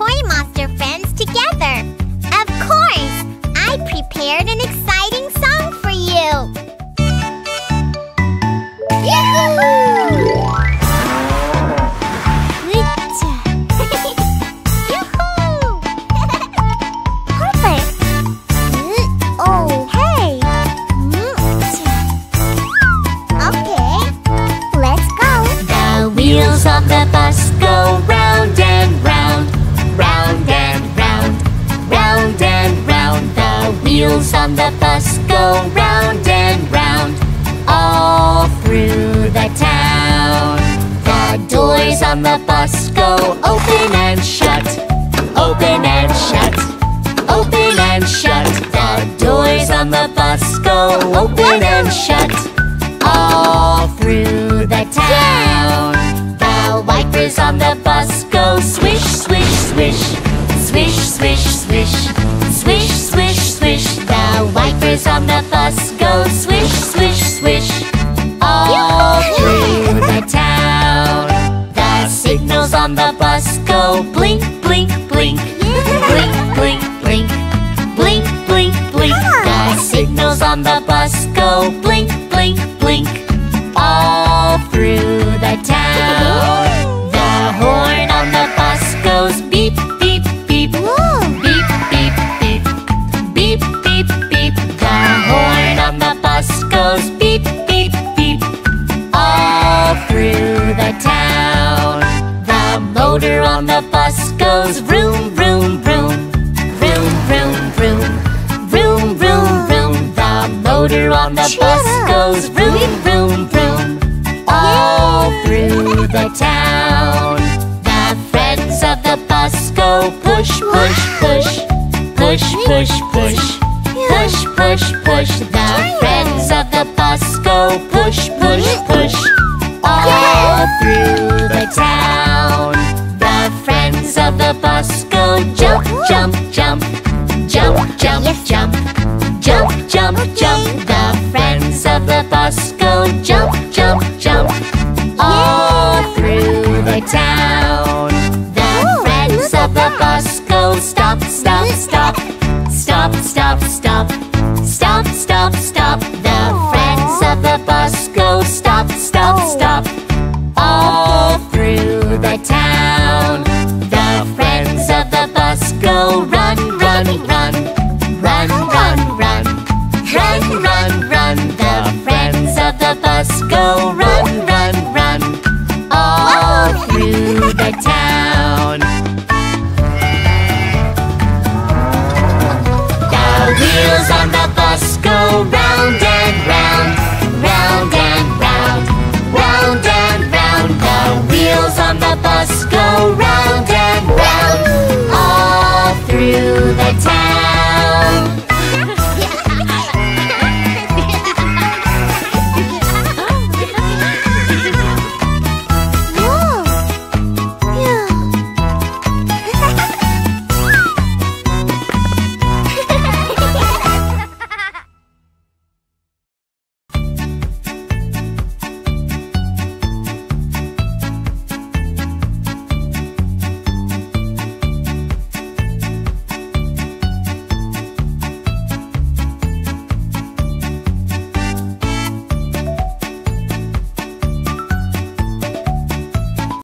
Toy Monster friends together. Of course, I prepared an round and round, all through the town. The doors on the bus go open and shut, open and shut, open and shut. The doors on the bus go open and shut all through the town. the bus goes swish, swish, swish. All through the town. The signals on the bus go blink, blink, blink. Blink, blink, blink. Blink, blink, blink. The signals on the bus go blink, blink, blink. motor on the bus goes vroom, vroom, vroom. Vroom, vroom, vroom. Vroom, vroom, vroom. The motor on the Cheer bus up. goes vroom, vroom, vroom. All through the town. The friends of the bus go push, push, push. Push, push, push. Push, push, push. The friends of the bus go push, push, push. All through the town. jump, jump, jump, jump, yes. jump, jump, jump, okay. jump. The friends of the bus go jump, jump, jump, all yeah. through the town. The Ooh, friends of the bus go stop, stop, stop, stop, stop, stop. stop.